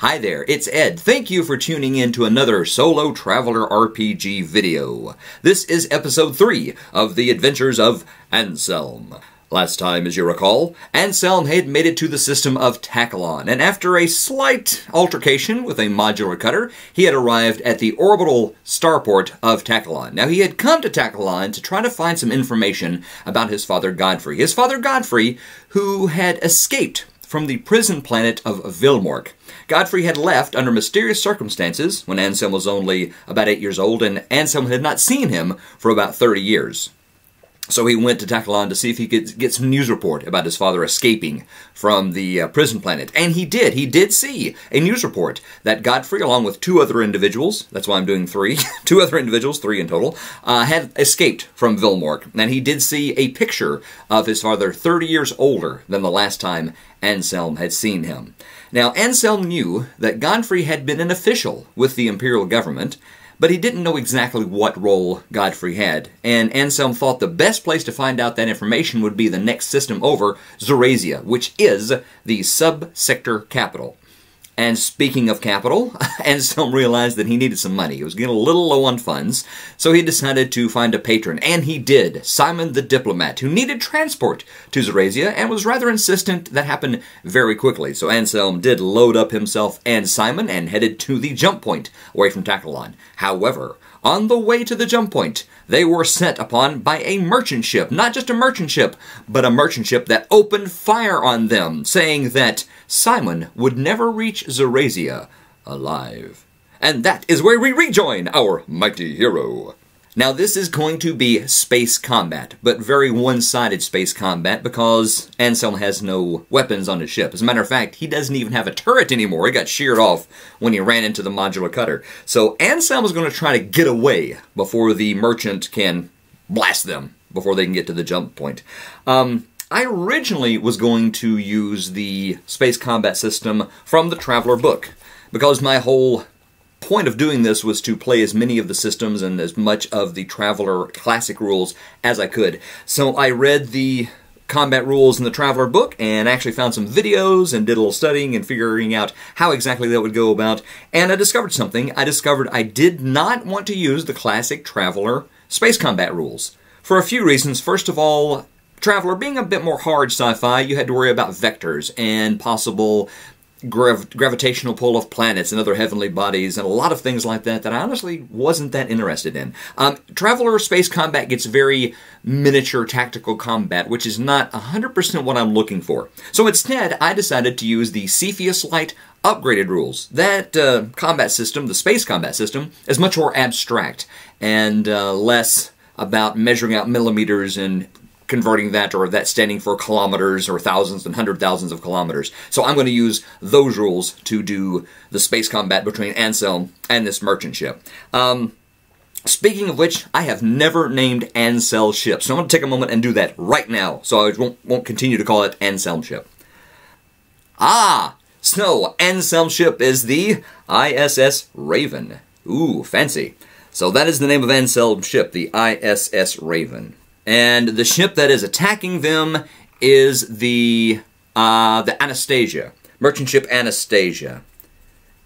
Hi there, it's Ed. Thank you for tuning in to another Solo Traveller RPG video. This is episode 3 of the Adventures of Anselm. Last time, as you recall, Anselm had made it to the system of Tachelon, and after a slight altercation with a modular cutter, he had arrived at the orbital starport of Tachelon. Now, he had come to Tachelon to try to find some information about his father Godfrey. His father Godfrey, who had escaped from the prison planet of Vilmork. Godfrey had left under mysterious circumstances when Anselm was only about eight years old, and Anselm had not seen him for about 30 years. So he went to Tachelon to see if he could get some news report about his father escaping from the uh, prison planet. And he did. He did see a news report that Godfrey, along with two other individuals, that's why I'm doing three, two other individuals, three in total, uh, had escaped from Vilmork. And he did see a picture of his father 30 years older than the last time Anselm had seen him. Now, Anselm knew that Godfrey had been an official with the imperial government, but he didn't know exactly what role Godfrey had, and Anselm thought the best place to find out that information would be the next system over, Zorasia, which is the sub-sector capital. And speaking of capital, Anselm realized that he needed some money. He was getting a little low on funds, so he decided to find a patron. And he did, Symon the Diplomat, who needed transport to Zorasia and was rather insistent that happened very quickly. So Anselm did load up himself and Symon and headed to the jump point away from Tachelon. However, on the way to the jump point, they were set upon by a merchant ship. Not just a merchant ship, but a merchant ship that opened fire on them, saying that Symon would never reach Zorasia alive. And that is where we rejoin our mighty hero. Now, this is going to be space combat, but very one sided space combat because Anselm has no weapons on his ship. As a matter of fact, he doesn't even have a turret anymore. He got sheared off when he ran into the modular cutter. So, Anselm is going to try to get away before the merchant can blast them before they can get to the jump point. Um, I originally was going to use the space combat system from the Traveller book because my whole point of doing this was to play as many of the systems and as much of the Traveller classic rules as I could. So I read the combat rules in the Traveller book and actually found some videos and did a little studying and figuring out how exactly that would go about. And I discovered something. I discovered I did not want to use the classic Traveller space combat rules. For a few reasons. First of all, Traveller, being a bit more hard sci-fi, you had to worry about vectors and possible grav- gravitational pull of planets and other heavenly bodies and a lot of things like that that I honestly wasn't that interested in. Um, Traveller space combat gets very miniature tactical combat, which is not 100% what I'm looking for. So instead, I decided to use the Cepheus Light upgraded rules. That uh, combat system, the space combat system, is much more abstract and uh, less about measuring out millimeters and converting that or that standing for kilometers or thousands and hundred thousands of kilometers. So I'm going to use those rules to do the space combat between Anselm and this merchant ship. Um, Speaking of which, I have never named Anselm ship, so I'm going to take a moment and do that right now, so I won't, won't continue to call it Anselm ship. Ah, so Anselm ship is the ISS Raven. Ooh, fancy. So that is the name of Anselm ship, the ISS Raven. And the ship that is attacking them is the uh, the Anastasia. Merchant ship Anastasia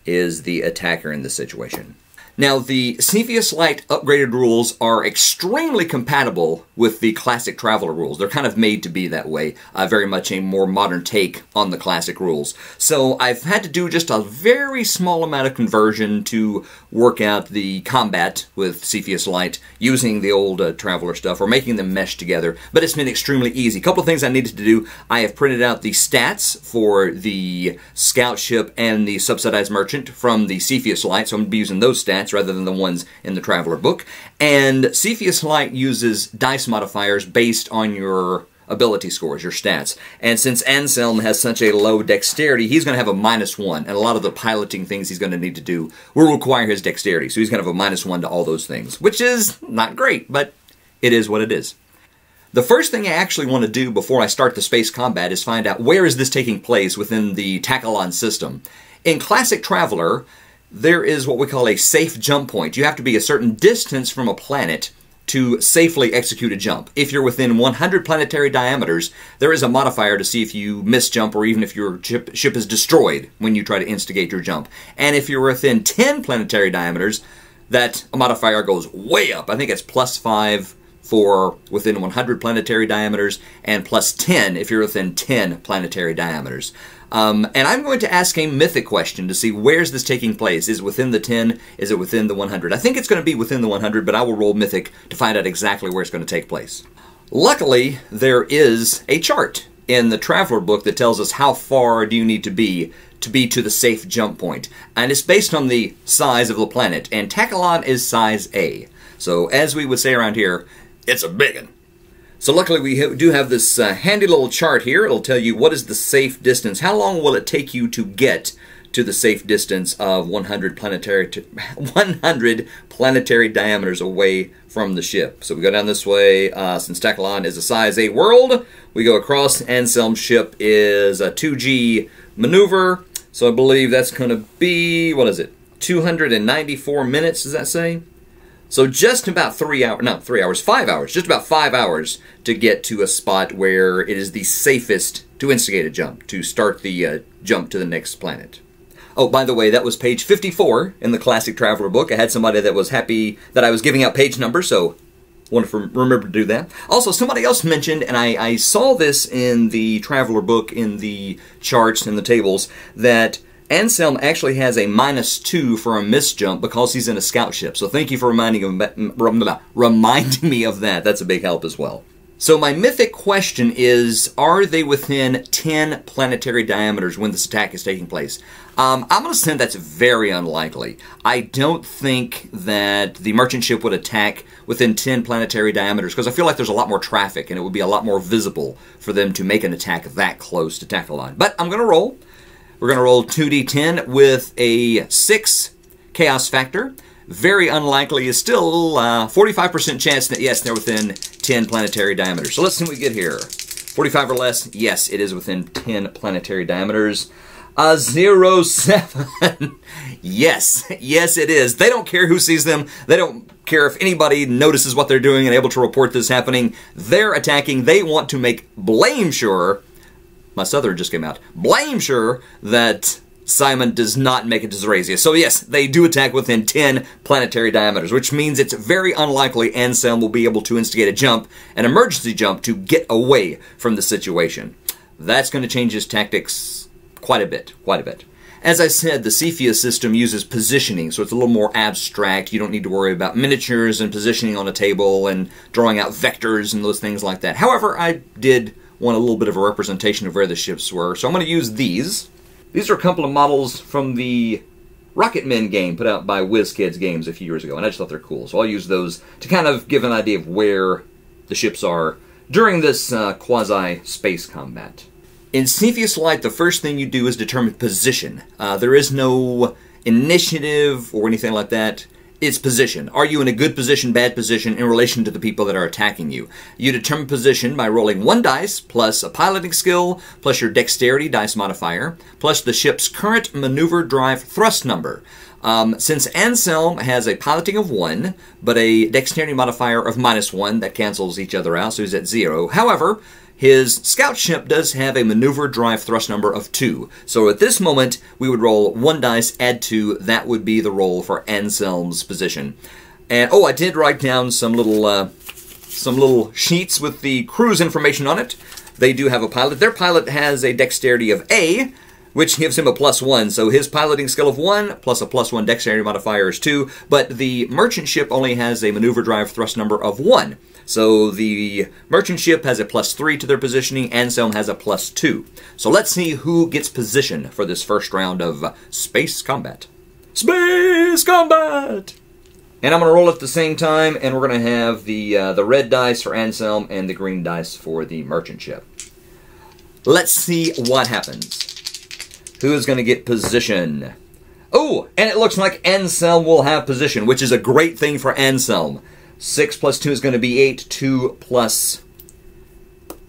is the attacker in this situation. Now, the Cepheus Light upgraded rules are extremely compatible with the classic Traveller rules. They're kind of made to be that way, uh, very much a more modern take on the classic rules. So I've had to do just a very small amount of conversion to work out the combat with Cepheus Light using the old uh, Traveller stuff or making them mesh together, but it's been extremely easy. A couple of things I needed to do. I have printed out the stats for the scout ship and the subsidized merchant from the Cepheus Light, so I'm going to be using those stats rather than the ones in the Traveller book. And Cepheus Light uses dice modifiers based on your ability scores, your stats. And since Anselm has such a low dexterity, he's going to have a minus one, and a lot of the piloting things he's going to need to do will require his dexterity. So he's going to have a minus one to all those things, which is not great, but it is what it is. The first thing I actually want to do before I start the space combat is find out where is this taking place within the Tachelon system. In Classic Traveller, there is what we call a safe jump point. You have to be a certain distance from a planet to safely execute a jump. If you're within 100 planetary diameters, there is a modifier to see if you miss jump or even if your ship, ship is destroyed when you try to instigate your jump. And if you're within 10 planetary diameters, that modifier goes way up. I think it's plus 5 for within 100 planetary diameters and plus 10 if you're within 10 planetary diameters. Um, and I'm going to ask a mythic question to see where's this taking place. Is it within the 10? Is it within the 100? I think it's going to be within the 100, but I will roll mythic to find out exactly where it's going to take place. Luckily, there is a chart in the Traveller book that tells us how far do you need to be to be to the safe jump point. And it's based on the size of the planet, and Tachelon is size A. So, as we would say around here, it's a big one. So luckily we do have this uh, handy little chart here. It'll tell you what is the safe distance. How long will it take you to get to the safe distance of 100 planetary 100 planetary diameters away from the ship. So we go down this way. Uh, since Tachelon is a size 8 world, we go across. Anselm's ship is a 2G maneuver. So I believe that's going to be, what is it, 294 minutes, does that say? So just about three hours, not three hours, five hours, just about five hours to get to a spot where it is the safest to instigate a jump, to start the uh, jump to the next planet. Oh, by the way, that was page 54 in the Classic Traveller book. I had somebody that was happy that I was giving out page numbers, so wanted to remember to do that. Also, somebody else mentioned, and I, I saw this in the Traveller book in the charts and the tables, that Anselm actually has a minus two for a miss jump because he's in a scout ship. So thank you for reminding, reminding me of that. That's a big help as well. So my mythic question is, are they within 10 planetary diameters when this attack is taking place? Um, I'm going to say that's very unlikely. I don't think that the merchant ship would attack within 10 planetary diameters because I feel like there's a lot more traffic and it would be a lot more visible for them to make an attack that close to Tachelon. But I'm going to roll. We're going to roll 2d10 with a 6 chaos factor. Very unlikely is still 45% uh, chance that, yes, they're within 10 planetary diameters. So let's see what we get here. 45 or less, yes, it is within 10 planetary diameters. A zero seven. yes, yes, it is. They don't care who sees them. They don't care if anybody notices what they're doing and able to report this happening. They're attacking. They want to make blame sure my southern just came out. Blame sure that Symon does not make it to Zorasia. So yes, they do attack within 10 planetary diameters, which means it's very unlikely Anselm will be able to instigate a jump, an emergency jump, to get away from the situation. That's going to change his tactics quite a bit, quite a bit. As I said, the Cepheus system uses positioning, so it's a little more abstract. You don't need to worry about miniatures and positioning on a table and drawing out vectors and those things like that. However, I did want a little bit of a representation of where the ships were. So I'm going to use these. These are a couple of models from the Rocket Men game put out by WizKids Games a few years ago, and I just thought they're cool. So I'll use those to kind of give an idea of where the ships are during this uh, quasi-space combat. In Cepheus Light, the first thing you do is determine position. Uh, there is no initiative or anything like that its position. Are you in a good position, bad position in relation to the people that are attacking you? You determine position by rolling one dice plus a piloting skill plus your dexterity dice modifier plus the ship's current maneuver drive thrust number. Um, since Anselm has a piloting of 1, but a dexterity modifier of minus 1, that cancels each other out, so he's at 0. However, his scout ship does have a maneuver drive thrust number of 2. So at this moment, we would roll 1 dice, add 2. That would be the roll for Anselm's position. And oh, I did write down some little uh, some little sheets with the crew's information on it. They do have a pilot. Their pilot has a dexterity of A, which gives him a plus one. So his piloting skill of one plus a plus one dexterity modifier is two. But the merchant ship only has a maneuver drive thrust number of one. So the merchant ship has a plus three to their positioning, Anselm has a plus two. So let's see who gets position for this first round of space combat. Space combat! And I'm going to roll at the same time, and we're going to have the uh, the red dice for Anselm and the green dice for the merchant ship. Let's see what happens. Who is going to get position? Oh, and it looks like Anselm will have position, which is a great thing for Anselm. 6 plus 2 is going to be 8. 2 plus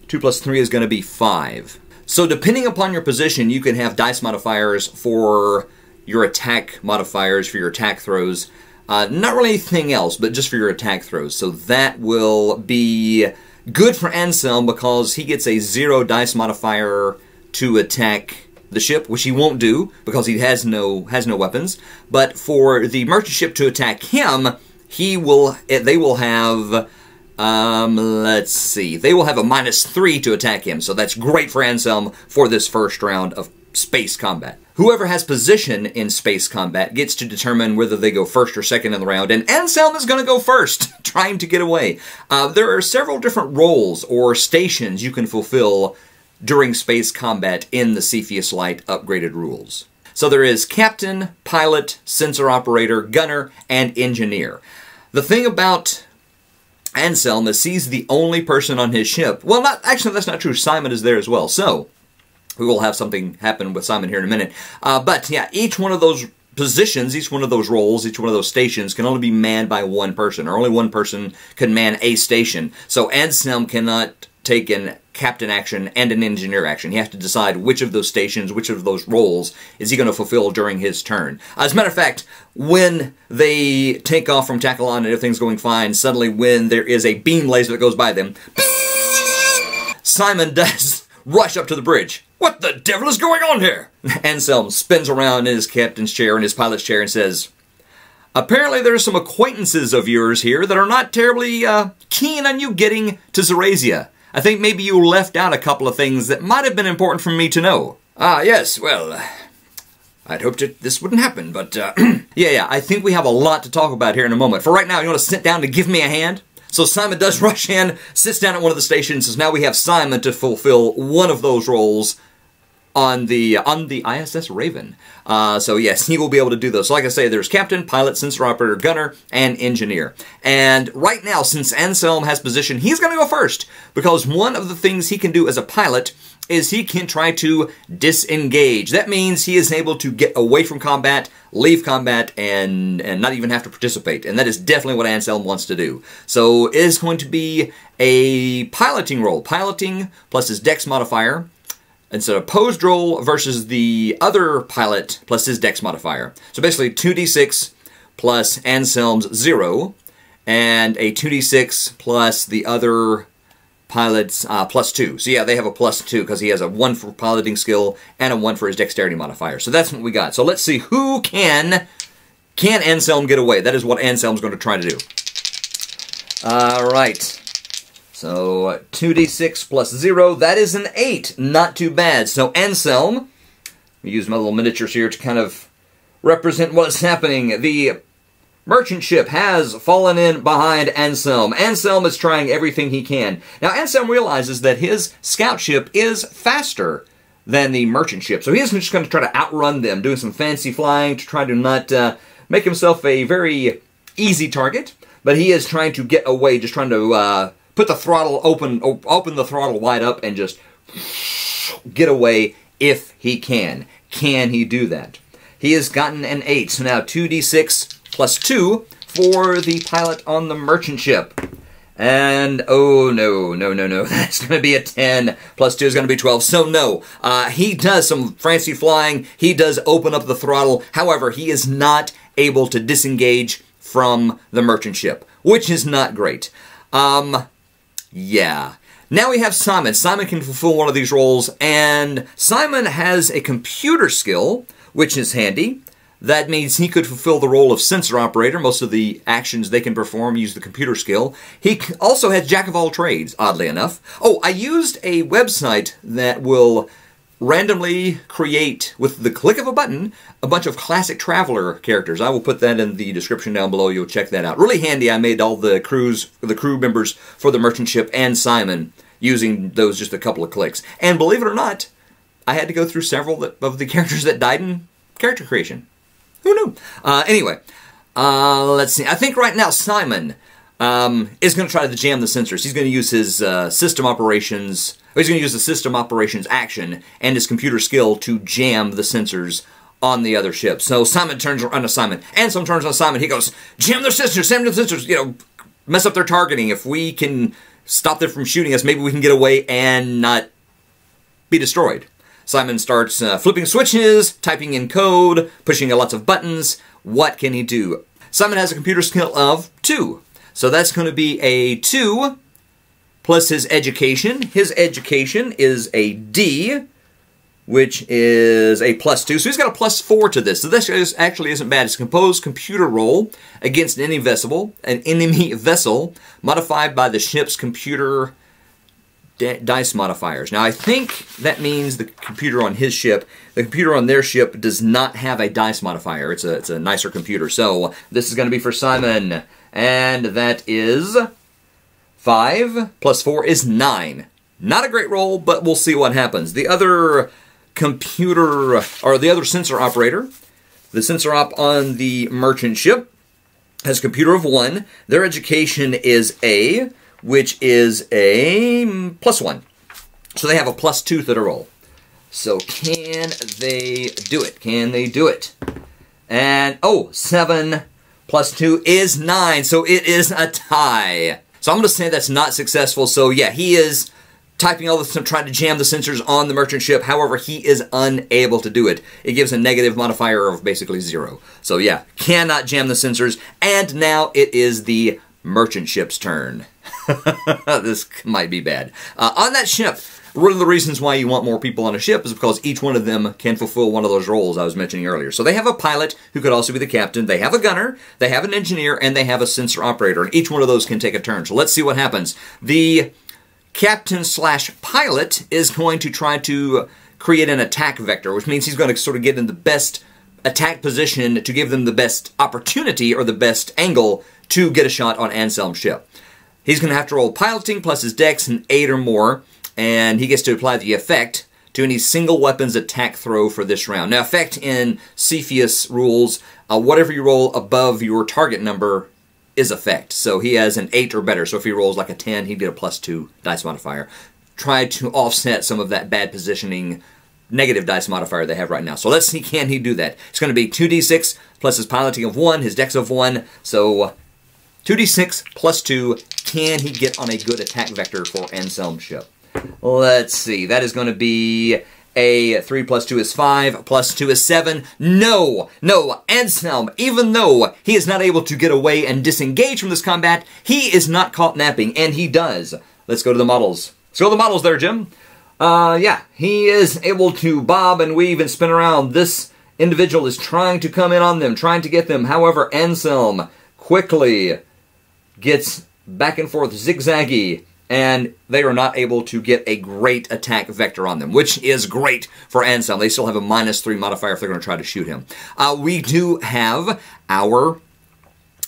2 plus 3 is going to be 5. So depending upon your position, you can have dice modifiers for your attack modifiers, for your attack throws. Uh, not really anything else, but just for your attack throws. So that will be good for Anselm because he gets a zero dice modifier to attack the ship, which he won't do because he has no has no weapons. But for the merchant ship to attack him, he will they will have um, let's see. They will have a minus three to attack him, so that's great for Anselm for this first round of space combat. Whoever has position in space combat gets to determine whether they go first or second in the round, and Anselm is going to go first, trying to get away. Uh, there are several different roles or stations you can fulfill during space combat in the Cepheus Light upgraded rules. So there is captain, pilot, sensor operator, gunner, and engineer. The thing about Anselm is he's the only person on his ship. Well, not actually, that's not true. Symon is there as well. So we will have something happen with Symon here in a minute. Uh, but yeah, each one of those positions, each one of those roles, each one of those stations can only be manned by one person, or only one person can man a station. So Anselm cannot take an captain action and an engineer action. He has to decide which of those stations, which of those roles is he going to fulfill during his turn. As a matter of fact, when they take off from Tachelon and everything's going fine, suddenly when there is a beam laser that goes by them, Symon does rush up to the bridge. What the devil is going on here? Anselm spins around in his captain's chair, in his pilot's chair, and says, Apparently, there are some acquaintances of yours here that are not terribly uh, keen on you getting to Zorasia. I think maybe you left out a couple of things that might have been important for me to know. Ah, yes, well, I'd hoped that this wouldn't happen, but, uh, yeah, yeah, I think we have a lot to talk about here in a moment. For right now, you want to sit down to give me a hand? So Symon does rush in, sits down at one of the stations, so now we have Symon to fulfill one of those roles on the on the ISS Raven. Uh, so yes, he will be able to do those. So like I say, there's captain, pilot, sensor operator, gunner, and engineer. And right now, since Anselm has position, he's going to go first because one of the things he can do as a pilot is he can try to disengage. That means he is able to get away from combat, leave combat, and, and not even have to participate. And that is definitely what Anselm wants to do. So it is going to be a piloting role. Piloting plus his dex modifier and so opposed roll versus the other pilot plus his dex modifier. So basically 2d6 plus Anselm's 0, and a 2d6 plus the other pilot's uh, plus 2. So yeah, they have a plus 2 because he has a 1 for piloting skill and a 1 for his dexterity modifier. So that's what we got. So let's see who can... Can Anselm get away? That is what Anselm's going to try to do. All right. So 2d6 plus 0, that is an 8. Not too bad. So Anselm, use my little miniatures here to kind of represent what's happening. The merchant ship has fallen in behind Anselm. Anselm is trying everything he can. Now Anselm realizes that his scout ship is faster than the merchant ship. So he isn't just going to try to outrun them, doing some fancy flying to try to not uh, make himself a very easy target. But he is trying to get away, just trying to uh, put the throttle open, open the throttle wide up, and just get away if he can. Can he do that? He has gotten an 8, so now 2d6 plus 2 for the pilot on the merchant ship. And oh no, no, no, no, that's going to be a 10. Plus 2 is going to be 12. So no, uh, he does some fancy flying. He does open up the throttle. However, he is not able to disengage from the merchant ship, which is not great. Um, yeah. Now we have Symon. Symon can fulfill one of these roles, and Symon has a computer skill, which is handy. That means he could fulfill the role of sensor operator. Most of the actions they can perform use the computer skill. He also has jack of all trades, oddly enough. Oh, I used a website that will randomly create, with the click of a button, a bunch of classic Traveller characters. I will put that in the description down below. You'll check that out. Really handy. I made all the crews, the crew members for the merchant ship and Symon using those just a couple of clicks. And believe it or not, I had to go through several of the characters that died in character creation. Who knew? Uh, anyway, uh, let's see. I think right now Symon um, is going to try to jam the sensors. He's going to use his uh, system operations he's going to use the system operations action and his computer skill to jam the sensors on the other ship. So Symon turns on Symon, and some turns on Symon. He goes, jam their sensors, jam their sensors, you know, mess up their targeting. If we can stop them from shooting us, maybe we can get away and not be destroyed. Symon starts uh, flipping switches, typing in code, pushing lots of buttons. What can he do? Symon has a computer skill of 2. So that's going to be a 2 plus his education. His education is a D, which is a plus 2. So he's got a plus 4 to this. So this is, actually isn't bad. It's composed computer roll against an enemy vessel, an enemy vessel modified by the ship's computer dice modifiers. Now, I think that means the computer on his ship, the computer on their ship does not have a dice modifier. It's a, it's a nicer computer. So this is going to be for Symon. And that is 5 plus 4 is 9. Not a great roll, but we'll see what happens. The other computer, or the other sensor operator, the sensor op on the merchant ship, has computer of 1. Their education is A which is a plus one. So they have a plus two to the roll. So can they do it? Can they do it? And, oh, seven plus two is nine. So it is a tie. So I'm going to say that's not successful. So yeah, he is typing all this, trying to jam the sensors on the merchant ship. However, he is unable to do it. It gives a negative modifier of basically zero. So yeah, cannot jam the sensors. And now it is the merchant ship's turn. this might be bad. Uh, on that ship, one of the reasons why you want more people on a ship is because each one of them can fulfill one of those roles I was mentioning earlier. So they have a pilot who could also be the captain, they have a gunner, they have an engineer, and they have a sensor operator, and each one of those can take a turn. So let's see what happens. The captain slash pilot is going to try to create an attack vector, which means he's going to sort of get in the best attack position to give them the best opportunity or the best angle to get a shot on Anselm's ship. He's going to have to roll piloting plus his dex and 8 or more, and he gets to apply the effect to any single weapons attack throw for this round. Now, effect in Cepheus rules, uh, whatever you roll above your target number is effect. So he has an 8 or better. So if he rolls like a 10, he'd get a plus 2 dice modifier. Try to offset some of that bad positioning negative dice modifier they have right now. So let's see, can he do that? It's going to be 2d6 plus his piloting of 1, his dex of 1. So 2d6 plus 2. Can he get on a good attack vector for Anselm's ship? Let's see. That is going to be a 3 plus 2 is 5, plus 2 is 7. No! No! Anselm, even though he is not able to get away and disengage from this combat, he is not caught napping, and he does. Let's go to the models. Let's go to the models there, Jim. Uh, yeah, he is able to bob and weave and spin around. This individual is trying to come in on them, trying to get them. However, Anselm quickly gets back and forth zigzaggy, and they are not able to get a great attack vector on them, which is great for Anselm. They still have a minus three modifier if they're going to try to shoot him. Uh, we do have our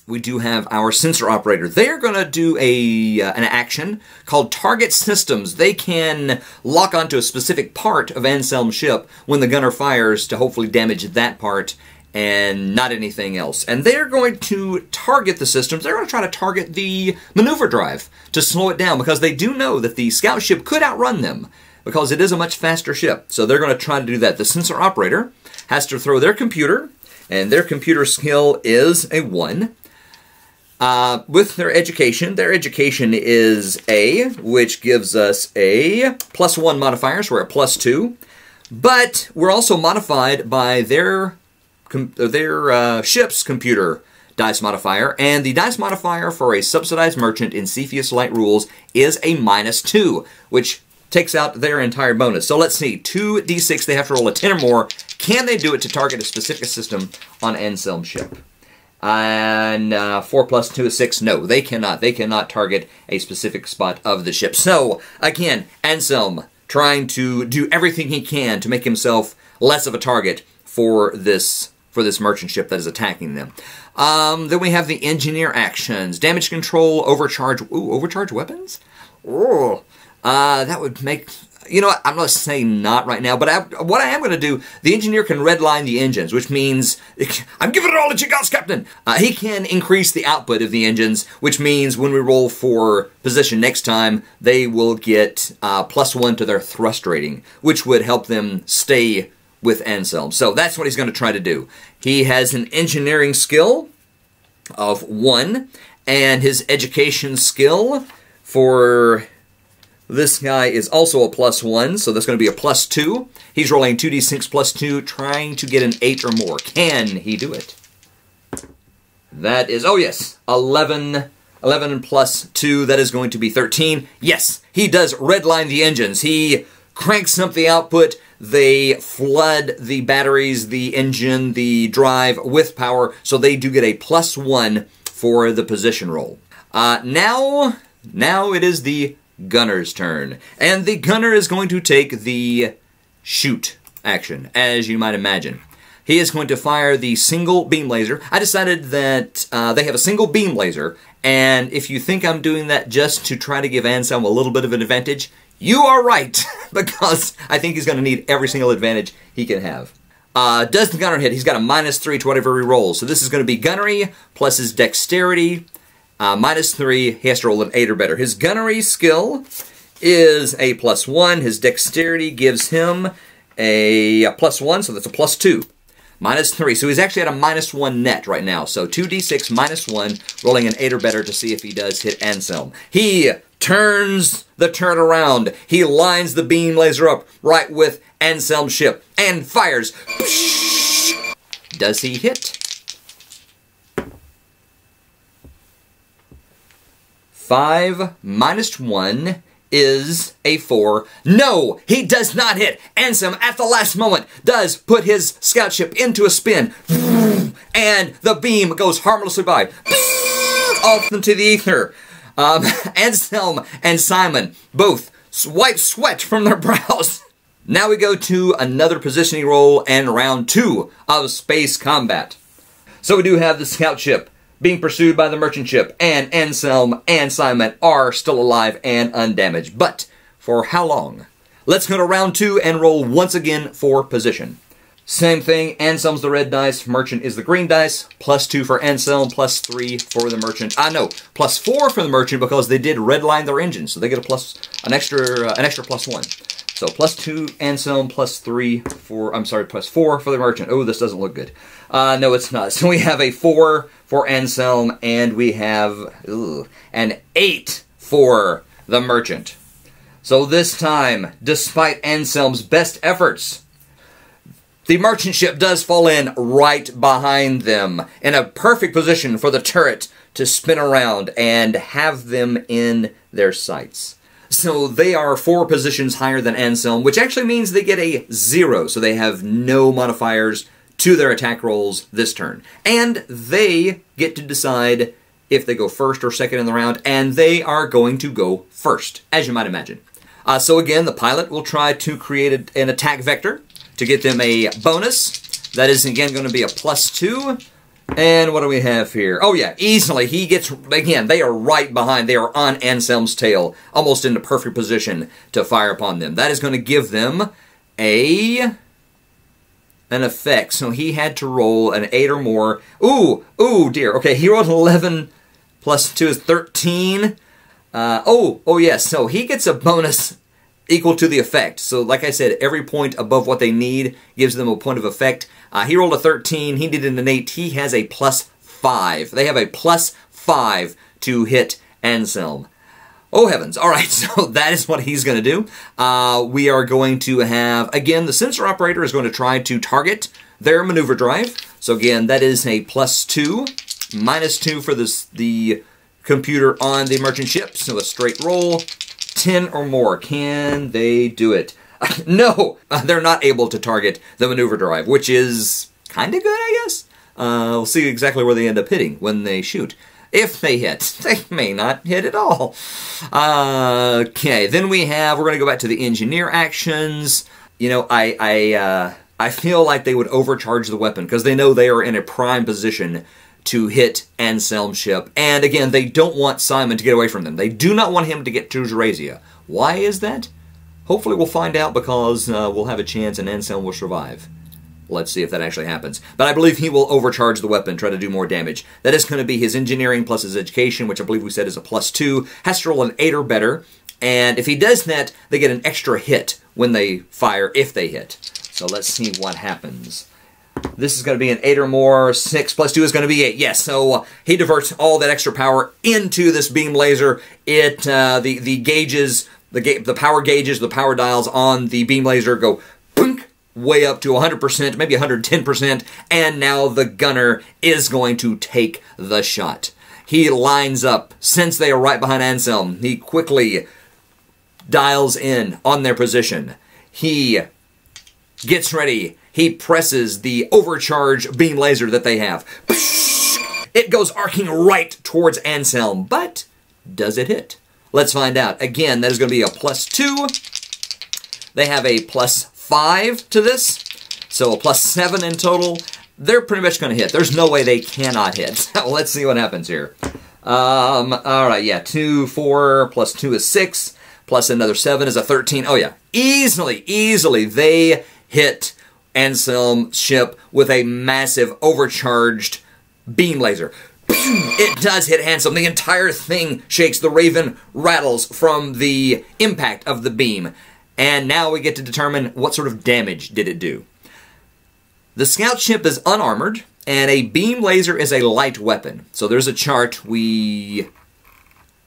we do have our sensor operator. They are going to do a uh, an action called target systems. They can lock onto a specific part of Anselm's ship when the gunner fires to hopefully damage that part and not anything else. And they're going to target the systems. They're going to try to target the maneuver drive to slow it down because they do know that the scout ship could outrun them because it is a much faster ship. So they're going to try to do that. The sensor operator has to throw their computer, and their computer skill is a 1. Uh, with their education, their education is A, which gives us a plus 1 modifier, so we're at plus 2. But we're also modified by their their uh, ship's computer dice modifier, and the dice modifier for a subsidized merchant in Cepheus Light Rules is a minus 2, which takes out their entire bonus. So let's see, 2d6, they have to roll a 10 or more. Can they do it to target a specific system on Anselm's ship? And uh, 4 plus 2 is 6. No, they cannot. They cannot target a specific spot of the ship. So, again, Anselm trying to do everything he can to make himself less of a target for this for this merchant ship that is attacking them. Um, then we have the engineer actions. Damage control, overcharge, ooh, overcharge weapons? Oh, uh, that would make, you know what, I'm not saying not right now, but I, what I am going to do, the engineer can redline the engines, which means, I'm giving it all that you got, Captain. Uh, he can increase the output of the engines, which means when we roll for position next time, they will get uh, plus one to their thrust rating, which would help them stay with Anselm. So that's what he's going to try to do. He has an engineering skill of one, and his education skill for this guy is also a plus one, so that's going to be a plus two. He's rolling 2d6 plus two, trying to get an eight or more. Can he do it? That is, oh yes, 11, 11 plus 2, that is going to be 13. Yes, he does redline the engines. He cranks up the output. They flood the batteries, the engine, the drive with power, so they do get a plus 1 for the position roll. Uh, now, now it is the gunner's turn. And the gunner is going to take the shoot action, as you might imagine. He is going to fire the single beam laser. I decided that uh, they have a single beam laser, and if you think I'm doing that just to try to give Anselm a little bit of an advantage, you are right, because I think he's going to need every single advantage he can have. Uh, does the gunner hit? He's got a minus three to whatever he rolls. So this is going to be gunnery plus his dexterity uh, minus three. He has to roll an eight or better. His gunnery skill is a plus one. His dexterity gives him a, a plus one, so that's a plus two. Minus three. So he's actually at a minus one net right now. So 2d6 minus one, rolling an eight or better to see if he does hit Anselm. He turns the turn around. He lines the beam laser up right with Anselm's ship and fires. Does he hit? Five minus one is a four. No, he does not hit. Anselm, at the last moment, does put his scout ship into a spin, and the beam goes harmlessly by, off into the ether. Um, Anselm and Symon both wipe sweat from their brows. Now we go to another positioning roll and round two of space combat. So we do have the scout ship being pursued by the merchant ship, and Anselm and Symon are still alive and undamaged. But for how long? Let's go to round two and roll once again for position. Same thing, Anselm's the red dice, Merchant is the green dice, plus two for Anselm, plus three for the Merchant. Ah, no, plus four for the Merchant because they did redline their engine, so they get a plus, an extra, uh, an extra plus one. So plus two Anselm, plus three for, I'm sorry, plus four for the Merchant. Oh, this doesn't look good. Uh, no, it's not. So we have a four for Anselm, and we have ugh, an 8 for the Merchant. So this time, despite Anselm's best efforts, the merchant ship does fall in right behind them in a perfect position for the turret to spin around and have them in their sights. So they are four positions higher than Anselm, which actually means they get a zero, so they have no modifiers to their attack rolls this turn. And they get to decide if they go first or second in the round, and they are going to go first, as you might imagine. Uh, so again, the pilot will try to create a, an attack vector to get them a bonus. That is again going to be a plus two. And what do we have here? Oh yeah, easily he gets again. They are right behind. They are on Anselm's tail, almost in the perfect position to fire upon them. That is going to give them a an effect. So he had to roll an 8 or more. Ooh, ooh, dear. Okay, he rolled 11 plus 2 is 13. Uh, oh, oh yes, so he gets a bonus equal to the effect. So like I said, every point above what they need gives them a point of effect. Uh, he rolled a 13, he did an 8, he has a plus 5. They have a plus 5 to hit Anselm. Oh heavens. All right, so that is what he's going to do. Uh, we are going to have, again, the sensor operator is going to try to target their maneuver drive. So again, that is a plus two, minus two for this, the computer on the merchant ship. So a straight roll, 10 or more. Can they do it? no, they're not able to target the maneuver drive, which is kind of good, I guess. Uh, we'll see exactly where they end up hitting when they shoot if they hit. They may not hit at all. Uh, okay, then we have, we're going to go back to the engineer actions. You know, I, I, uh, I feel like they would overcharge the weapon because they know they are in a prime position to hit Anselm's ship. And again, they don't want Symon to get away from them. They do not want him to get to Zorasia. Why is that? Hopefully we'll find out because uh, we'll have a chance and Anselm will survive. Let's see if that actually happens. But I believe he will overcharge the weapon, try to do more damage. That is going to be his engineering plus his education, which I believe we said is a plus two. Has to roll an eight or better. And if he does that, they get an extra hit when they fire, if they hit. So let's see what happens. This is going to be an 8 or more. 6 plus 2 is going to be 8. Yes, so uh, he diverts all that extra power into this beam laser. It uh, The the gauges, the, ga the power gauges, the power dials on the beam laser go way up to 100%, maybe 110%, and now the gunner is going to take the shot. He lines up, since they are right behind Anselm, he quickly dials in on their position. He gets ready. He presses the overcharge beam laser that they have. It goes arcing right towards Anselm, but does it hit? Let's find out. Again, that is going to be a plus two. They have a plus five to this, so a plus seven in total. They're pretty much going to hit. There's no way they cannot hit. Let's see what happens here. Um, all right, yeah, two, four, plus two is six, plus another seven is a 13. Oh, yeah, easily, easily they hit Anselm's ship with a massive overcharged beam laser. It does hit Anselm. The entire thing shakes. The Raven rattles from the impact of the beam. And now we get to determine what sort of damage did it do. The scout ship is unarmored, and a beam laser is a light weapon. So there's a chart. We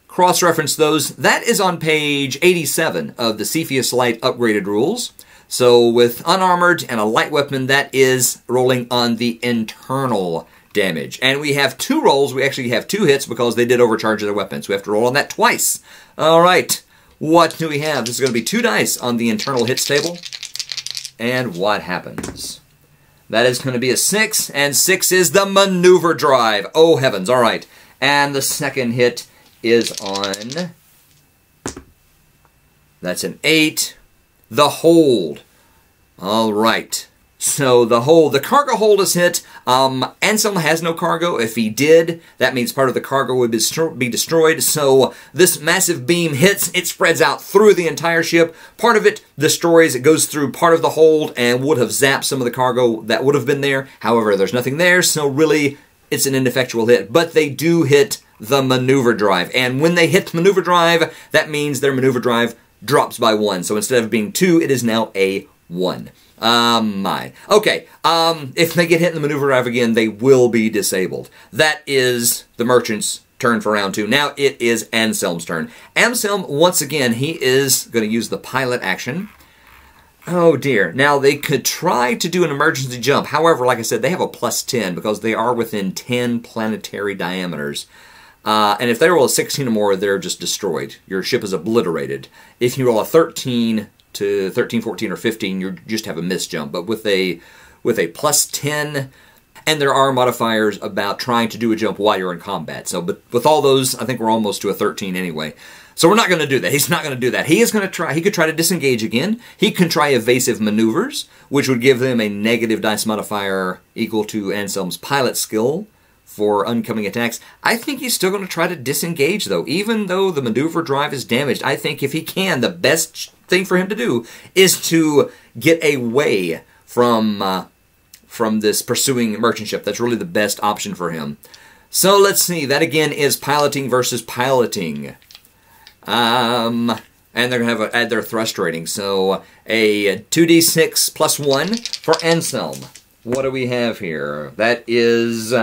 cross-reference those. That is on page 87 of the Cepheus Light upgraded rules. So with unarmored and a light weapon, that is rolling on the internal damage. And we have two rolls. We actually have two hits because they did overcharge their weapons. We have to roll on that twice. All right. What do we have? This is going to be two dice on the internal hits table. And what happens? That is going to be a 6, and 6 is the maneuver drive. Oh, heavens. All right. And the second hit is on... That's an 8. The hold. All right. So the hold, the cargo hold is hit. Um, Anselm has no cargo. If he did, that means part of the cargo would be be destroyed. So this massive beam hits, it spreads out through the entire ship. Part of it destroys, it goes through part of the hold and would have zapped some of the cargo that would have been there. However, there's nothing there, so really it's an ineffectual hit. But they do hit the maneuver drive. And when they hit maneuver drive, that means their maneuver drive drops by one. So instead of being two, it is now a one. Um, my. Okay, um, if they get hit in the maneuver drive again, they will be disabled. That is the merchant's turn for round two. Now it is Anselm's turn. Anselm, once again, he is going to use the pilot action. Oh dear. Now they could try to do an emergency jump. However, like I said, they have a plus 10 because they are within 10 planetary diameters. Uh, and if they roll a 16 or more, they're just destroyed. Your ship is obliterated. If you roll a 13, to 13, 14, or 15, you just have a miss jump. But with a with a plus 10, and there are modifiers about trying to do a jump while you're in combat. So, but with all those, I think we're almost to a 13 anyway. So we're not going to do that. He's not going to do that. He is going to try. He could try to disengage again. He can try evasive maneuvers, which would give them a negative dice modifier equal to Anselm's pilot skill for oncoming attacks. I think he's still going to try to disengage, though. Even though the maneuver drive is damaged, I think if he can, the best thing for him to do is to get away from uh, from this pursuing merchant ship. That's really the best option for him. So let's see. That again is piloting versus piloting. Um, and they're going to have a, add their thrust rating. So a 2d6 plus 1 for Anselm. What do we have here? That is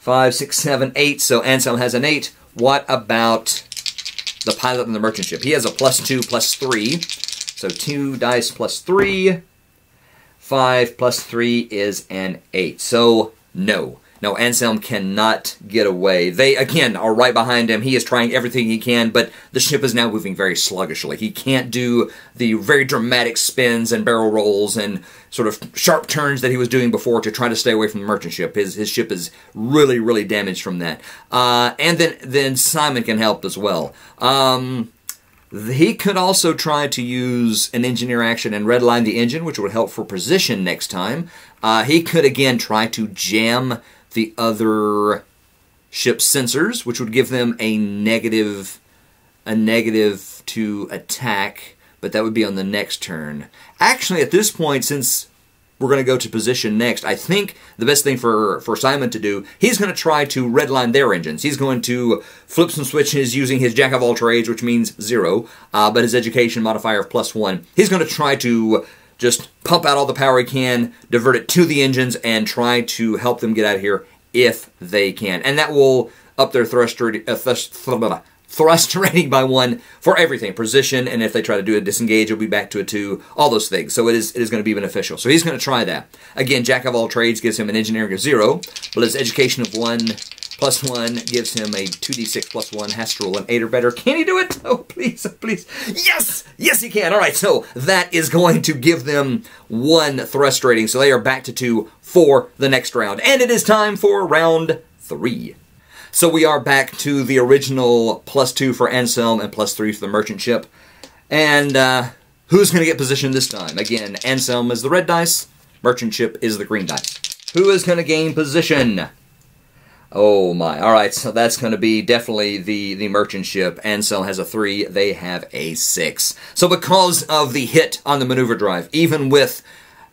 5, 6, 7, 8. So Anselm has an 8. What about the pilot and the merchant ship. He has a plus two, plus three. So two dice plus three. Five plus three is an eight. So no. No, Anselm cannot get away. They, again, are right behind him. He is trying everything he can, but the ship is now moving very sluggishly. He can't do the very dramatic spins and barrel rolls and sort of sharp turns that he was doing before to try to stay away from the merchant ship. His, his ship is really, really damaged from that. Uh, and then, then Symon can help as well. Um, he could also try to use an engineer action and redline the engine, which would help for position next time. Uh, he could again try to jam the other ship's sensors, which would give them a negative a negative to attack, but that would be on the next turn. Actually, at this point, since we're going to go to position next, I think the best thing for, for Symon to do, he's going to try to redline their engines. He's going to flip some switches using his Jack of all trades, which means zero, uh, but his education modifier of plus one. He's going to try to just pump out all the power he can, divert it to the engines, and try to help them get out of here if they can. And that will up their thrust, uh, thrust, thrust rating by one for everything position and if they try to do a disengage it'll be back to a two all those things. So it is it is going to be beneficial. So he's going to try that. Again jack of all trades gives him an engineering of zero but his education of one plus one gives him a 2d6 plus one has to roll an 8 or better can he do it oh please please yes yes he can all right so that is going to give them one thrust rating so they are back to two for the next round and it is time for round three so we are back to the original plus two for Anselm and plus three for the merchant ship. And uh, who's going to get positioned this time? Again, Anselm is the red dice, merchant ship is the green dice. Who is going to gain position? Oh my. Alright, so that's going to be definitely the, the merchant ship. Anselm has a 3, they have a 6. So because of the hit on the maneuver drive, even with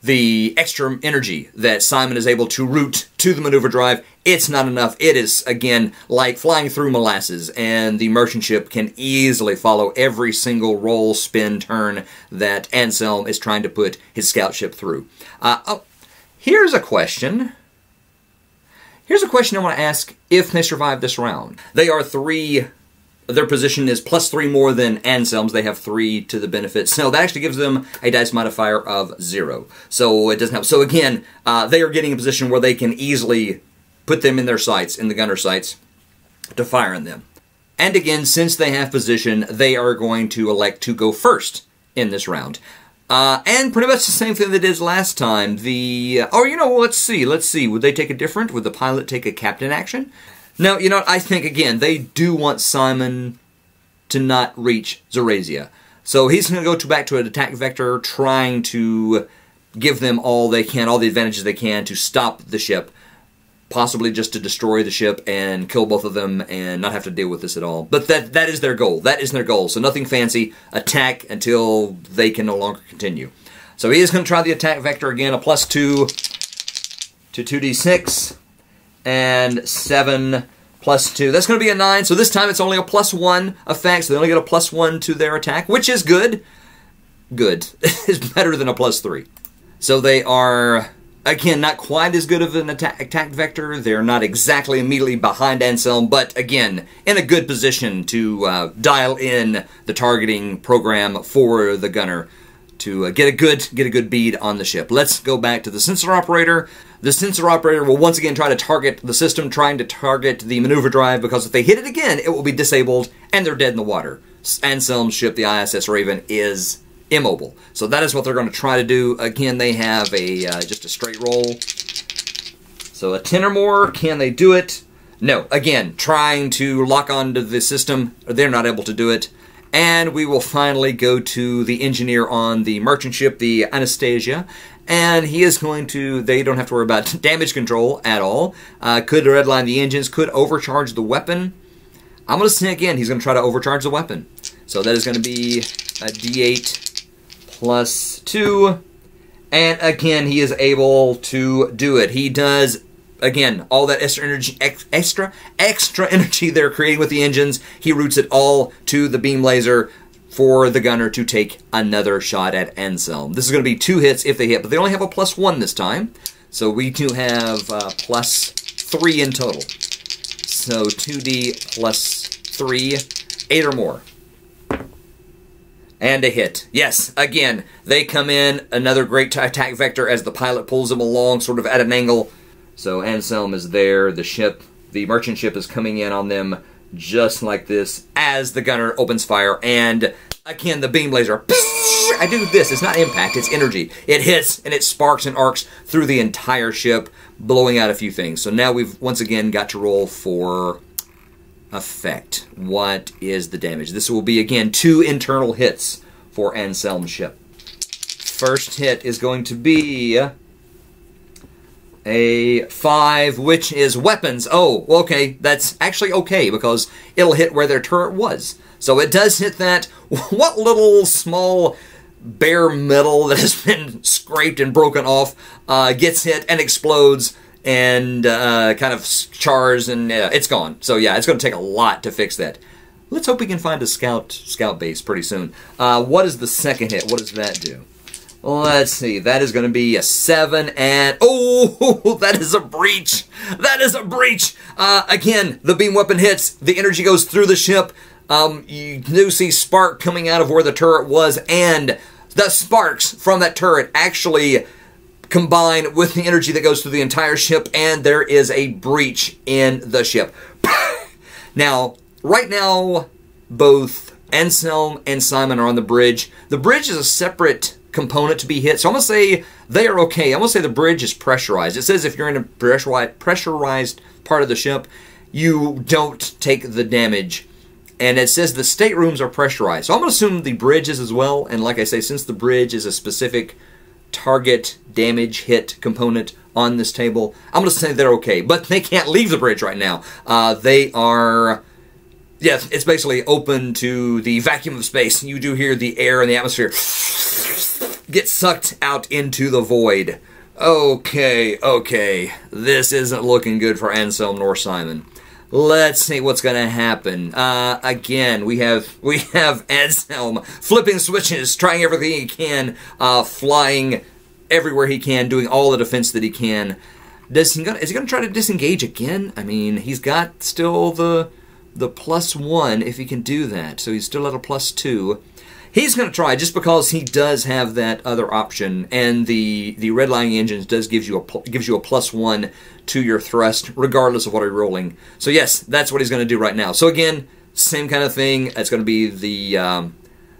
the extra energy that Symon is able to route to the maneuver drive, it's not enough. It is, again, like flying through molasses, and the merchant ship can easily follow every single roll, spin, turn that Anselm is trying to put his scout ship through. Uh, oh, here's a question. Here's a question I want to ask if they survive this round. They are three their position is plus three more than Anselm's. They have three to the benefit. So that actually gives them a dice modifier of zero. So it doesn't help. So again, uh, they are getting a position where they can easily put them in their sights, in the gunner sights, to fire on them. And again, since they have position, they are going to elect to go first in this round. Uh, and pretty much the same thing they did last time. The uh, oh, you know, let's see, let's see. Would they take a different? Would the pilot take a captain action? Now, you know, I think, again, they do want Symon to not reach Zorasia. So he's going to go to back to an attack vector, trying to give them all they can, all the advantages they can to stop the ship, possibly just to destroy the ship and kill both of them and not have to deal with this at all. But that that is their goal. That is their goal. So nothing fancy. Attack until they can no longer continue. So he is going to try the attack vector again, a plus two to 2d6 and 7 plus 2. That's going to be a 9, so this time it's only a plus 1 effect, so they only get a plus 1 to their attack, which is good. Good. it's better than a plus 3. So they are, again, not quite as good of an attack, attack vector. They're not exactly immediately behind Anselm, but again, in a good position to uh, dial in the targeting program for the gunner to uh, get a good get a good bead on the ship. Let's go back to the sensor operator. The sensor operator will once again try to target the system, trying to target the maneuver drive, because if they hit it again, it will be disabled and they're dead in the water. Anselm's ship, the ISS Raven, is immobile. So that is what they're going to try to do. Again, they have a uh, just a straight roll. So a 10 or more, can they do it? No. Again, trying to lock onto the system, they're not able to do it. And we will finally go to the engineer on the merchant ship, the Anastasia, and he is going to, they don't have to worry about damage control at all. Uh, could redline the engines, could overcharge the weapon. I'm going to say again, he's going to try to overcharge the weapon. So that is going to be a d8 plus 2. And again, he is able to do it. He does, again, all that extra energy, extra, extra energy they're creating with the engines. He routes it all to the beam laser for the gunner to take another shot at Anselm. This is going to be two hits if they hit, but they only have a plus one this time. So we do have uh, plus three in total. So 2d plus three, eight or more. And a hit. Yes, again, they come in, another great attack vector as the pilot pulls them along sort of at an angle. So Anselm is there, the ship, the merchant ship is coming in on them just like this as the gunner opens fire and again the beam laser I do this it's not impact it's energy it hits and it sparks and arcs through the entire ship blowing out a few things so now we've once again got to roll for effect what is the damage this will be again two internal hits for Anselm's ship first hit is going to be a 5, which is weapons. Oh, okay, that's actually okay because it'll hit where their turret was. So it does hit that. What little small bare metal that has been scraped and broken off uh, gets hit and explodes and uh, kind of chars and uh, it's gone. So yeah, it's going to take a lot to fix that. Let's hope we can find a scout scout base pretty soon. Uh, what is the second hit? What does that do? Let's see. That is going to be a seven and oh, that is a breach. That is a breach. Uh, again, the beam weapon hits. The energy goes through the ship. Um, you do see spark coming out of where the turret was, and the sparks from that turret actually combine with the energy that goes through the entire ship, and there is a breach in the ship. now, right now, both Anselm and Symon are on the bridge. The bridge is a separate component to be hit, so I'm going to say they are okay. I'm going to say the bridge is pressurized. It says if you're in a pressurized part of the ship, you don't take the damage. And it says the staterooms are pressurized. So I'm going to assume the bridge is as well. And like I say, since the bridge is a specific target damage hit component on this table, I'm going to say they're okay. But they can't leave the bridge right now. Uh, they are. Yes, it's basically open to the vacuum of space. You do hear the air and the atmosphere get sucked out into the void. Okay, okay. This isn't looking good for Anselm nor Symon. Let's see what's going to happen. Uh, again, we have we have Anselm flipping switches, trying everything he can, uh, flying everywhere he can, doing all the defense that he can. Does he gonna, is he going to try to disengage again? I mean, he's got still the the plus one if he can do that, so he's still at a plus two. He's going to try just because he does have that other option, and the the redlining engines does gives you a gives you a plus one to your thrust, regardless of what you're rolling. So yes, that's what he's going to do right now. So again, same kind of thing. It's going to be the um,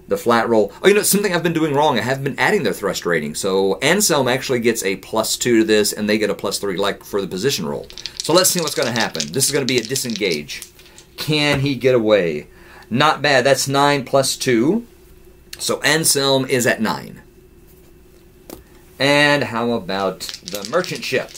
the flat roll. Oh, you know something I've been doing wrong. I have been adding their thrust rating. So Anselm actually gets a plus two to this, and they get a plus three, like for the position roll. So let's see what's going to happen. This is going to be a disengage. Can he get away? Not bad. That's nine plus two. So Anselm is at 9. And how about the merchant ship?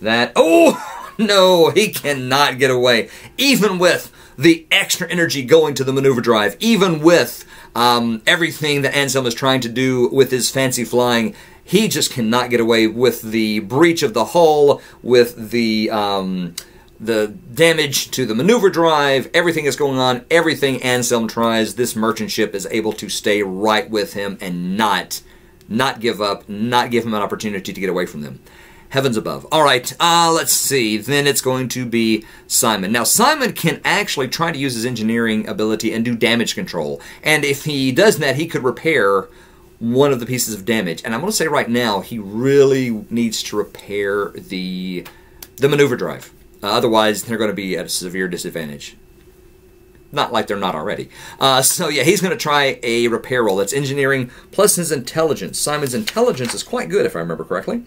That, oh, no, he cannot get away. Even with the extra energy going to the maneuver drive, even with um, everything that Anselm is trying to do with his fancy flying, he just cannot get away with the breach of the hull, with the um, the damage to the maneuver drive, everything is going on, everything Anselm tries, this merchant ship is able to stay right with him and not not give up, not give him an opportunity to get away from them. Heavens above. All right, uh, let's see. Then it's going to be Symon. Now, Symon can actually try to use his engineering ability and do damage control. And if he does that, he could repair one of the pieces of damage. And I'm going to say right now, he really needs to repair the the maneuver drive. Uh, otherwise, they're going to be at a severe disadvantage. Not like they're not already. Uh, so yeah, he's going to try a repair roll. That's engineering plus his intelligence. Symon's intelligence is quite good, if I remember correctly.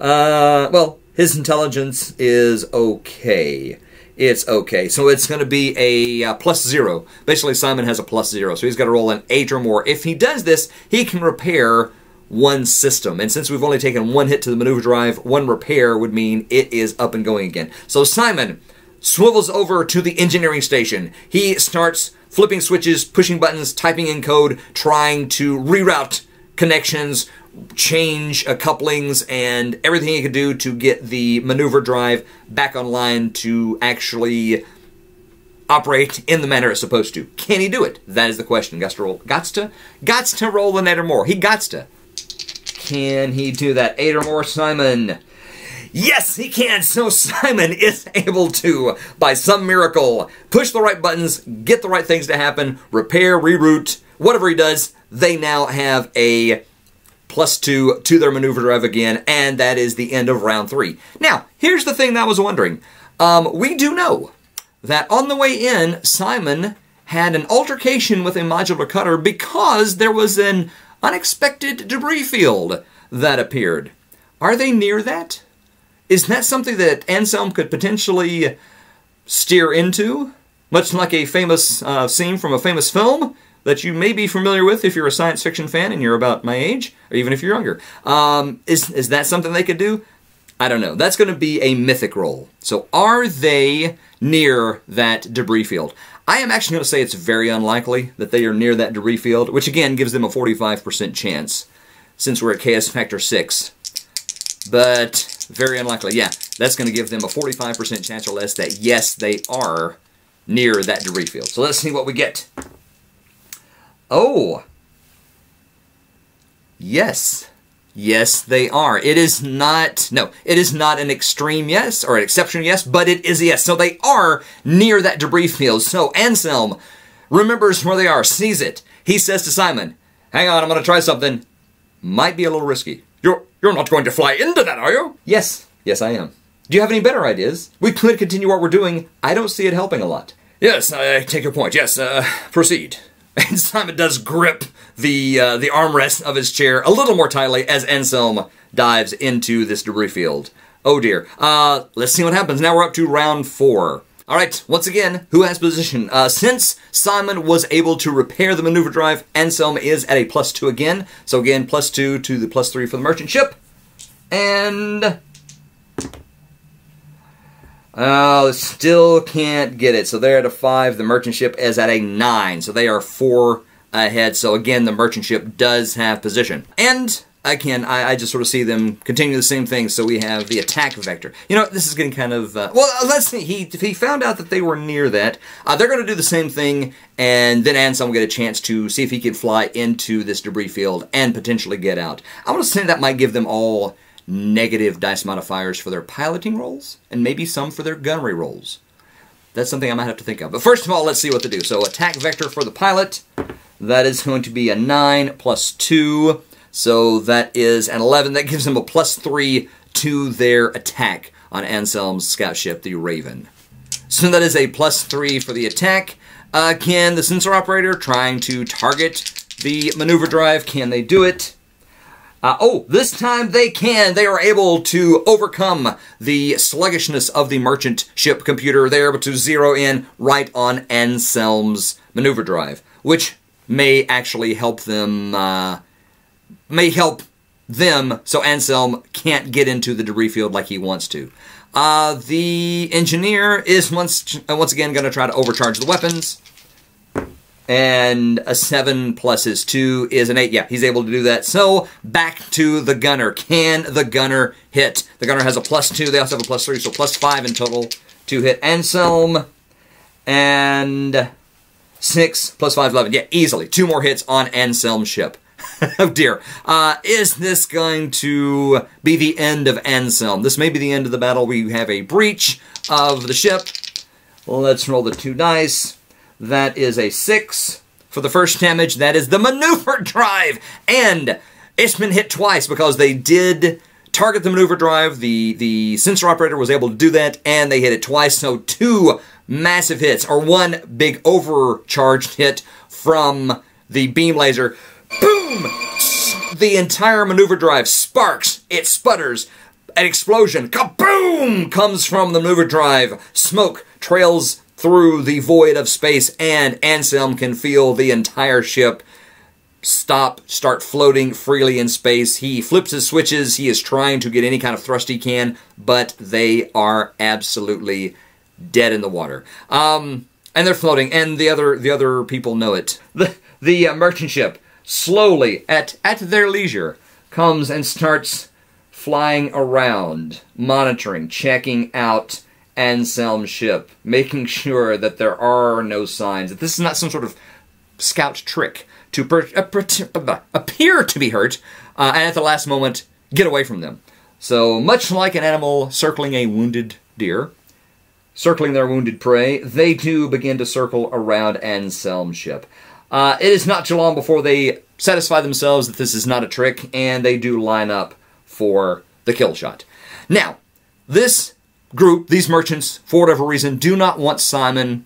Uh, well, his intelligence is okay. It's okay. So it's going to be a uh, plus zero. Basically, Symon has a plus zero, so he's got to roll an eight or more. If he does this, he can repair one system. And since we've only taken one hit to the maneuver drive, one repair would mean it is up and going again. So Symon swivels over to the engineering station. He starts flipping switches, pushing buttons, typing in code, trying to reroute connections, change uh, couplings, and everything he could do to get the maneuver drive back online to actually operate in the manner it's supposed to. Can he do it? That is the question. Gots to roll. Gots to. Gots to roll the net or more. He gots to. Can he do that? Eight or more, Symon. Yes, he can. So Symon is able to, by some miracle, push the right buttons, get the right things to happen, repair, reroute, whatever he does. They now have a plus two to their maneuver drive again, and that is the end of round three. Now, here's the thing that I was wondering. Um, we do know that on the way in, Symon had an altercation with a modular cutter because there was an unexpected debris field that appeared. Are they near that? Is that something that Anselm could potentially steer into? Much like a famous uh, scene from a famous film that you may be familiar with if you're a science fiction fan and you're about my age, or even if you're younger. Um, is, is that something they could do? I don't know. That's going to be a mythic roll. So are they near that debris field? I am actually going to say it's very unlikely that they are near that debris field, which again gives them a 45% chance since we're at Chaos factor 6. But very unlikely. Yeah, that's going to give them a 45% chance or less that yes, they are near that debris field. So let's see what we get. Oh. Yes. Yes, they are. It is not, no, it is not an extreme yes or an exceptional yes, but it is a yes. So they are near that debris field. So Anselm remembers where they are, sees it. He says to Symon, Hang on, I'm going to try something. Might be a little risky. You're, you're not going to fly into that, are you? Yes, yes, I am. Do you have any better ideas? We could continue what we're doing. I don't see it helping a lot. Yes, I take your point. Yes, uh, proceed. And Symon does grip the uh, the armrest of his chair a little more tightly as Anselm dives into this debris field. Oh dear. Uh, let's see what happens. Now we're up to round four. All right, once again, who has position? Uh, since Symon was able to repair the maneuver drive, Anselm is at a plus two again. So again, plus two to the plus three for the merchant ship. And Oh, still can't get it. So they're at a five. The merchant ship is at a nine. So they are four ahead. So again, the merchant ship does have position. And again, I, I, just sort of see them continue the same thing. So we have the attack vector. You know, this is getting kind of uh, well. Uh, let's see. He if he found out that they were near that, uh, they're going to do the same thing, and then Anselm will get a chance to see if he can fly into this debris field and potentially get out. I want to say that might give them all negative dice modifiers for their piloting rolls, and maybe some for their gunnery rolls. That's something I might have to think of. But first of all, let's see what to do. So attack vector for the pilot, that is going to be a 9 plus 2. So that is an 11. That gives them a plus 3 to their attack on Anselm's scout ship, the Raven. So that is a plus 3 for the attack. Uh, can the sensor operator trying to target the maneuver drive, can they do it? Uh, oh, this time they can. They are able to overcome the sluggishness of the merchant ship computer. They're able to zero in right on Anselm's maneuver drive, which may actually help them, uh, may help them so Anselm can't get into the debris field like he wants to. Uh, the engineer is once, once again going to try to overcharge the weapons and a 7 plus his 2 is an 8. Yeah, he's able to do that. So, back to the gunner. Can the gunner hit? The gunner has a plus 2. They also have a plus 3, so plus 5 in total to hit Anselm. And 6 plus 5, 11. Yeah, easily. Two more hits on Anselm's ship. oh dear. Uh, is this going to be the end of Anselm? This may be the end of the battle. We have a breach of the ship. Let's roll the two dice. That is a 6 for the first damage. That is the maneuver drive. And been hit twice because they did target the maneuver drive. The, the sensor operator was able to do that, and they hit it twice. So two massive hits, or one big overcharged hit from the beam laser. Boom! The entire maneuver drive sparks. It sputters. An explosion, kaboom, comes from the maneuver drive. Smoke trails through the void of space, and Anselm can feel the entire ship stop, start floating freely in space. He flips his switches. He is trying to get any kind of thrust he can, but they are absolutely dead in the water. Um, and they're floating, and the other the other people know it. The the uh, merchant ship slowly, at at their leisure, comes and starts flying around, monitoring, checking out Anselm ship, making sure that there are no signs, that this is not some sort of scout trick to per- uh, appear to be hurt, uh, and at the last moment, get away from them. So, much like an animal circling a wounded deer, circling their wounded prey, they too begin to circle around Anselm's ship. Uh, it is not too long before they satisfy themselves that this is not a trick, and they do line up for the kill shot. Now, this group, these merchants, for whatever reason, do not want Symon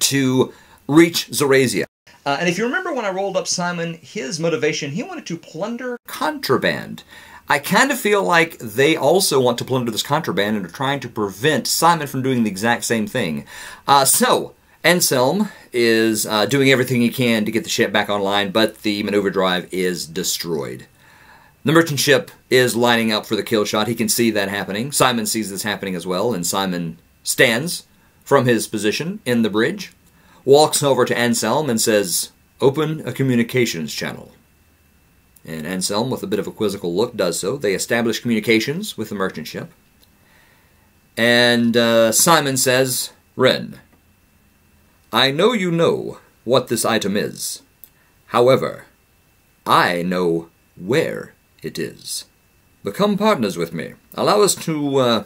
to reach Zorasia. Uh, and if you remember when I rolled up Symon, his motivation, he wanted to plunder contraband. I kind of feel like they also want to plunder this contraband and are trying to prevent Symon from doing the exact same thing. Uh, so, Anselm is uh, doing everything he can to get the ship back online, but the maneuver drive is destroyed. The merchant ship is lining up for the kill shot. He can see that happening. Symon sees this happening as well, and Symon stands from his position in the bridge, walks over to Anselm and says, Open a communications channel. And Anselm, with a bit of a quizzical look, does so. They establish communications with the merchant ship. And uh, Symon says, Wren, I know you know what this item is. However, I know where it is. Become partners with me. Allow us to uh,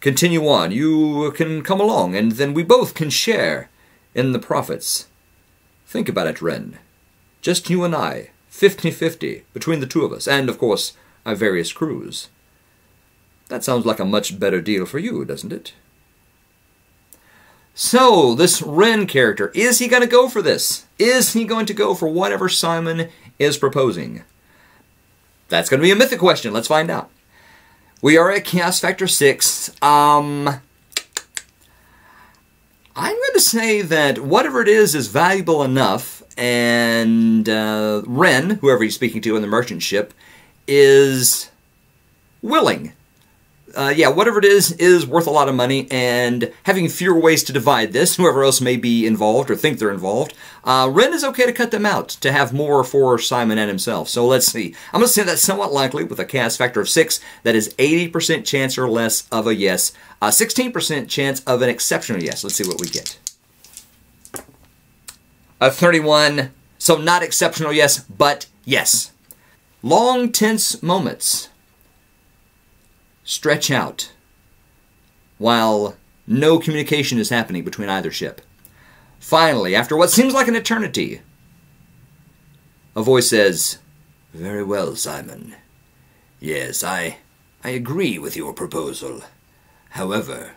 continue on. You can come along, and then we both can share in the profits. Think about it, Ren. Just you and I, 50 50 between the two of us, and of course, our various crews. That sounds like a much better deal for you, doesn't it? So, this Ren character, is he going to go for this? Is he going to go for whatever Symon is proposing? That's going to be a mythic question. Let's find out. We are at Chaos Factor 6. Um, I'm going to say that whatever it is is valuable enough, and uh, Ren, whoever he's speaking to in the merchant ship, is willing uh, yeah, whatever it is, is worth a lot of money, and having fewer ways to divide this, whoever else may be involved or think they're involved, uh, Ren is okay to cut them out to have more for Symon and himself. So let's see. I'm going to say that's somewhat likely with a chaos factor of 6. That is 80% chance or less of a yes, a 16% chance of an exceptional yes. Let's see what we get. A 31, so not exceptional yes, but yes. Long tense moments stretch out while no communication is happening between either ship. Finally, after what seems like an eternity, a voice says, Very well, Symon. Yes, I, I agree with your proposal. However,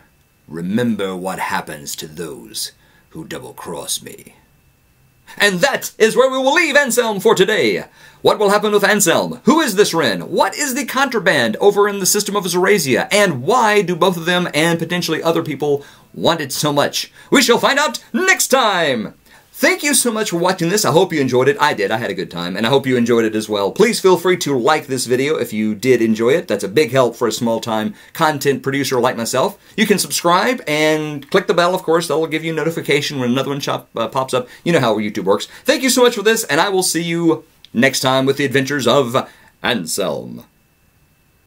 remember what happens to those who double cross me. And that is where we will leave Anselm for today. What will happen with Anselm? Who is this Ren? What is the contraband over in the system of Zorasia? And why do both of them and potentially other people want it so much? We shall find out next time! Thank you so much for watching this. I hope you enjoyed it. I did. I had a good time, and I hope you enjoyed it as well. Please feel free to like this video if you did enjoy it. That's a big help for a small-time content producer like myself. You can subscribe and click the bell, of course. That will give you notification when another one shop, uh, pops up. You know how YouTube works. Thank you so much for this, and I will see you next time with the adventures of Anselm.